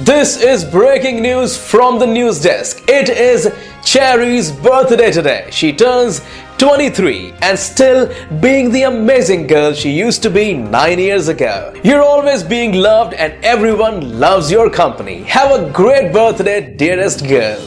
This is breaking news from the news desk. It is Cherie's birthday today. She turns 23 and still being the amazing girl she used to be 9 years ago. You're always being loved and everyone loves your company. Have a great birthday, dearest girl.